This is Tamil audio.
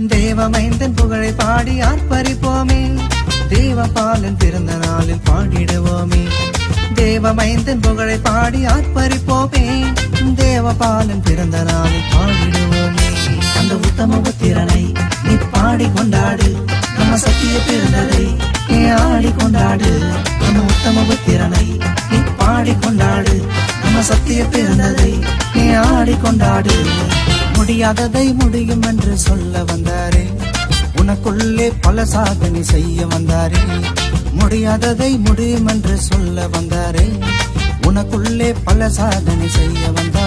தேவமைந்தன் புகழை பாடி ஆர்ப்பரிப்போமே. தேவபாலன் பிறந்த நாளில் பாடிடுவோமே. தேவமைந்தன் புகழை பாடி ஆர்ப்பரிப்போமே. தேவபாலன் பிறந்த நாளில் பாடிடுவோமே. அந்த உத்தம புத்திரனை நீ பாடி கொண்டாடு. நம்ம சத்திய பிறந்ததை நீ ஆடி கொண்டாடு. நம்ம உத்தம புத்திரனை நீ பாடி கொண்டாடு. நம்ம சத்திய பிறந்ததை நீ ஆடி கொண்டாடு. முடியாததை முடியும் என்று சொல்ல உள்ளே பல சாதனை செய்ய வந்தாரே. முடியாததை முடியும் என்று சொல்ல வந்தாரே. உனக்குள்ளே பல சாதனை செய்ய வந்தார்.